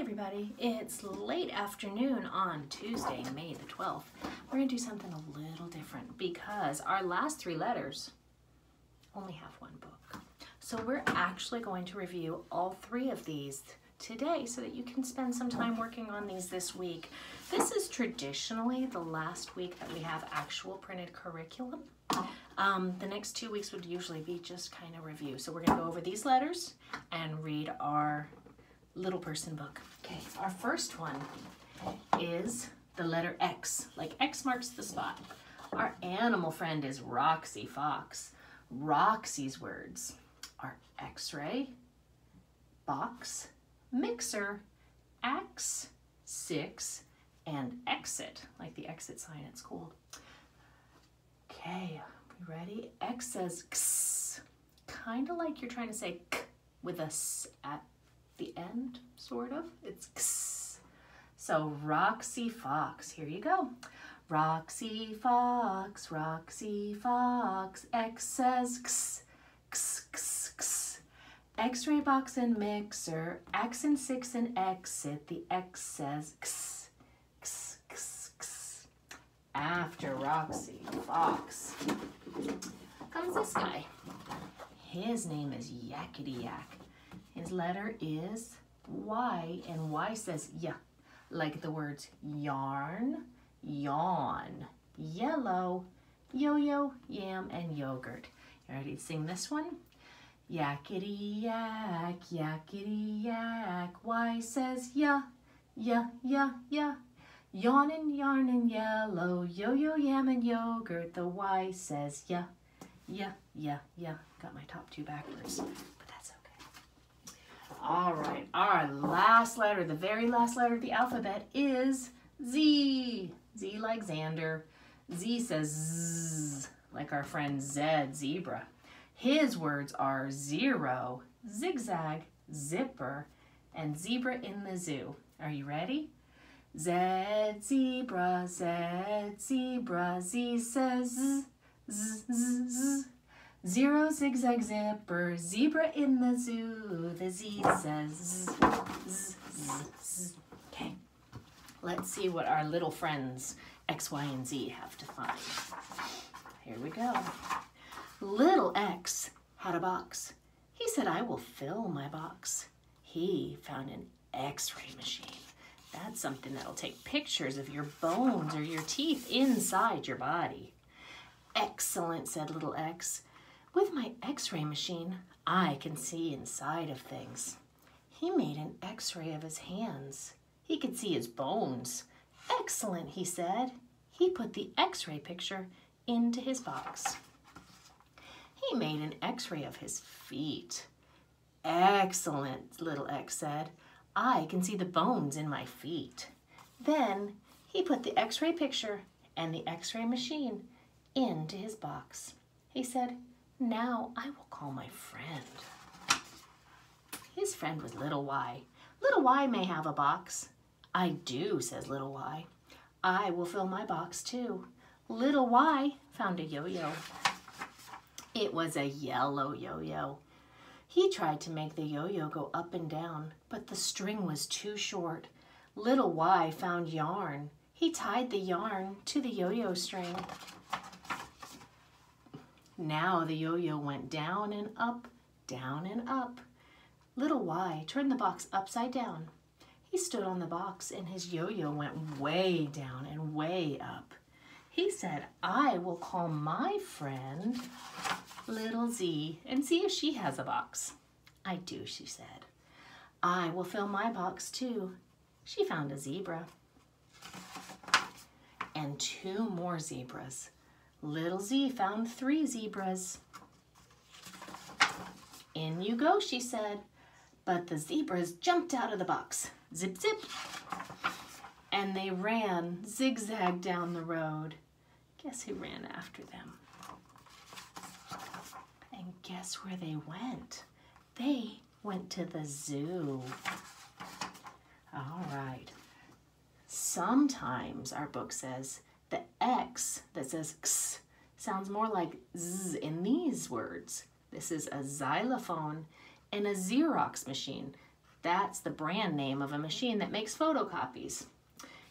everybody, it's late afternoon on Tuesday, May the 12th. We're to do something a little different because our last three letters only have one book. So we're actually going to review all three of these today so that you can spend some time working on these this week. This is traditionally the last week that we have actual printed curriculum. Um, the next two weeks would usually be just kind of review. So we're to go over these letters and read our little person book. Okay, our first one is the letter X, like X marks the spot. Our animal friend is Roxy Fox. Roxy's words are X-ray, box, mixer, axe, six, and exit, like the exit sign at school. Okay, ready? X says x, kind of like you're trying to say k with a s at the end, sort of. It's x. So Roxy Fox, here you go. Roxy Fox, Roxy Fox, X says x, x, x, x. X-ray box and mixer, X and six and exit, the X says x, x, x, x. After Roxy Fox comes this guy. His name is Yakety Yak. His letter is Y, and Y says yeah, like the words yarn, yawn, yellow, yo-yo, yam, and yogurt. You ready to sing this one? Yakety yak, yakety yak, Y says yeah, yeah, yeah, yeah. Yawn and yarn and yellow, yo-yo, yam, and yogurt. The Y says yeah, yeah, yeah, yeah. Got my top two backwards. All right, our last letter, the very last letter of the alphabet is Z. Z like Xander. Z says Z, like our friend Zed, zebra. His words are zero, zigzag, zipper, and zebra in the zoo. Are you ready? Zed, zebra, Zed, zebra, Z says Z, Z, Z, Z. Zero zigzag zipper, zebra in the zoo. The Z says z, z, z. Okay, let's see what our little friends X, Y, and Z have to find. Here we go. Little X had a box. He said, I will fill my box. He found an x-ray machine. That's something that'll take pictures of your bones or your teeth inside your body. Excellent, said little X. With my x-ray machine, I can see inside of things. He made an x-ray of his hands. He could see his bones. Excellent, he said. He put the x-ray picture into his box. He made an x-ray of his feet. Excellent, little X said. I can see the bones in my feet. Then he put the x-ray picture and the x-ray machine into his box. He said, now I will call my friend. His friend was Little Y. Little Y may have a box. I do, says Little Y. I will fill my box too. Little Y found a yo-yo. It was a yellow yo-yo. He tried to make the yo-yo go up and down, but the string was too short. Little Y found yarn. He tied the yarn to the yo-yo string. Now the yo-yo went down and up, down and up. Little Y turned the box upside down. He stood on the box and his yo-yo went way down and way up. He said, I will call my friend little Z and see if she has a box. I do, she said. I will fill my box too. She found a zebra and two more zebras. Little Z found three zebras. In you go, she said. But the zebras jumped out of the box. Zip, zip. And they ran zigzag down the road. Guess who ran after them? And guess where they went? They went to the zoo. All right. Sometimes, our book says, the X that says X sounds more like Z in these words. This is a xylophone and a Xerox machine. That's the brand name of a machine that makes photocopies.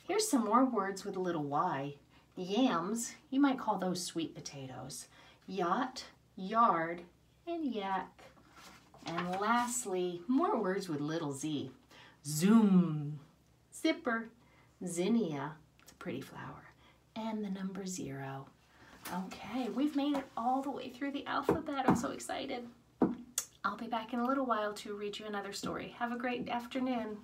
Here's some more words with a little y. Yams, you might call those sweet potatoes. Yacht, yard, and yak. And lastly, more words with little z. Zoom, zipper, zinnia, it's a pretty flower, and the number zero. Okay, we've made it all the way through the alphabet. I'm so excited. I'll be back in a little while to read you another story. Have a great afternoon.